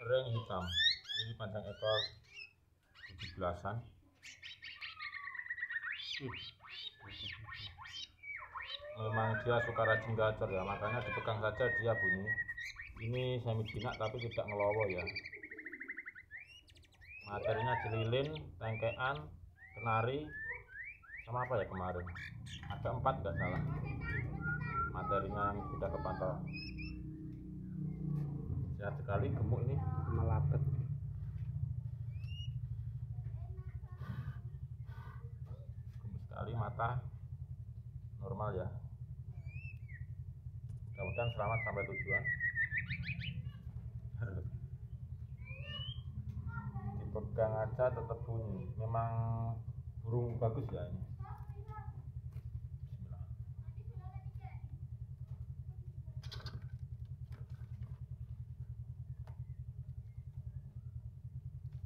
ring hitam. Ini panjang ekor 17an memang dia suka rajin gacor ya makanya dipegang saja dia bunyi. Ini semi jinak tapi tidak ngelowo ya. Materinya celilin tengkean kenari sama apa ya kemarin? Ada empat nggak salah. Materinya sudah kepantau sekali gemuk ini. Melapet. Gemuk sekali mata normal ya. Mudah-mudahan selamat sampai tujuan. Dipegang aja tetap bunyi. Memang burung bagus ya ini